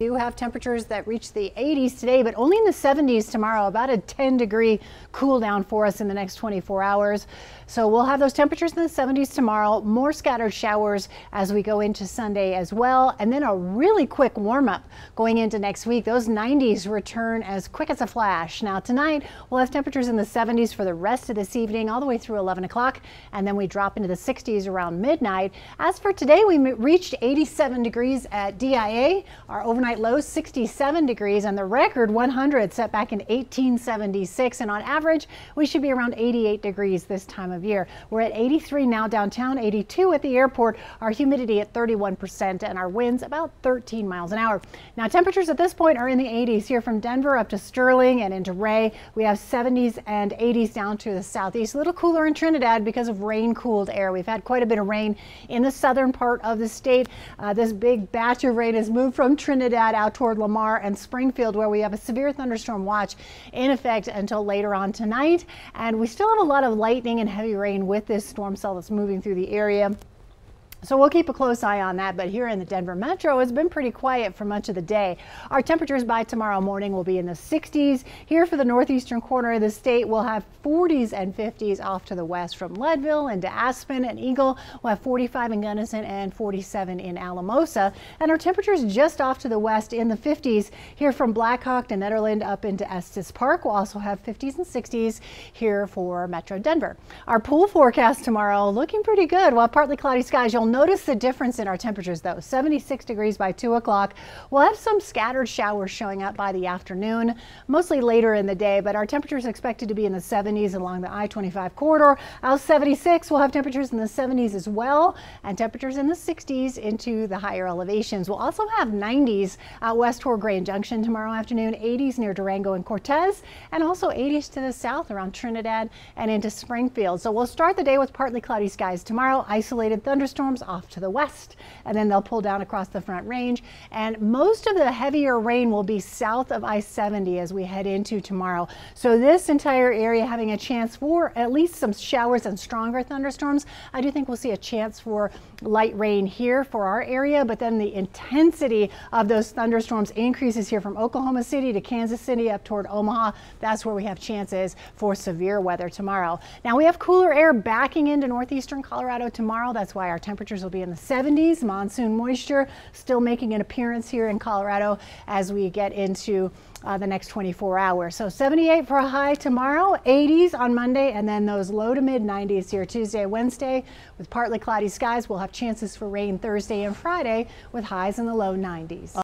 We do have temperatures that reach the 80s today, but only in the 70s tomorrow, about a 10 degree cool down for us in the next 24 hours. So we'll have those temperatures in the 70s tomorrow, more scattered showers as we go into Sunday as well, and then a really quick warm up going into next week. Those 90s return as quick as a flash. Now tonight we'll have temperatures in the 70s for the rest of this evening, all the way through 11 o'clock, and then we drop into the 60s around midnight. As for today, we reached 87 degrees at DIA. Our overnight overnight low 67 degrees and the record 100 set back in 1876 and on average we should be around 88 degrees this time of year. We're at 83 now downtown, 82 at the airport, our humidity at 31% and our winds about 13 miles an hour. Now temperatures at this point are in the 80s here from Denver up to Sterling and into Wray. We have 70s and 80s down to the southeast. A little cooler in Trinidad because of rain cooled air. We've had quite a bit of rain in the southern part of the state. Uh, this big batch of rain has moved from Trinidad Out toward Lamar and Springfield, where we have a severe thunderstorm watch in effect until later on tonight. And we still have a lot of lightning and heavy rain with this storm cell that's moving through the area. So we'll keep a close eye on that, but here in the Denver metro, it's been pretty quiet for much of the day. Our temperatures by tomorrow morning will be in the 60s. Here for the northeastern corner of the state, we'll have 40s and 50s off to the west from Leadville into Aspen and Eagle. We'll have 45 in Gunnison and 47 in Alamosa. And our temperatures just off to the west in the 50s. Here from Blackhawk to Nederland up into Estes Park. We'll also have 50s and 60s here for Metro Denver. Our pool forecast tomorrow looking pretty good. Well, partly cloudy skies. You'll Notice the difference in our temperatures though. 76 degrees by 2 o'clock. We'll have some scattered showers showing up by the afternoon, mostly later in the day, but our temperatures expected to be in the 70s along the I-25 corridor. Out 76, we'll have temperatures in the 70s as well, and temperatures in the 60s into the higher elevations. We'll also have 90s out west toward Grand Junction tomorrow afternoon, 80s near Durango and Cortez, and also 80s to the south around Trinidad and into Springfield. So we'll start the day with partly cloudy skies tomorrow, isolated thunderstorms off to the west, and then they'll pull down across the front range. And most of the heavier rain will be south of I-70 as we head into tomorrow. So this entire area having a chance for at least some showers and stronger thunderstorms. I do think we'll see a chance for light rain here for our area, but then the intensity of those thunderstorms increases here from Oklahoma City to Kansas City up toward Omaha. That's where we have chances for severe weather tomorrow. Now we have cooler air backing into northeastern Colorado tomorrow. That's why our temperatures temperatures will be in the 70s. Monsoon moisture still making an appearance here in Colorado as we get into uh, the next 24 hours. So 78 for a high tomorrow, 80s on Monday, and then those low to mid 90s here Tuesday, Wednesday with partly cloudy skies. We'll have chances for rain Thursday and Friday with highs in the low 90s.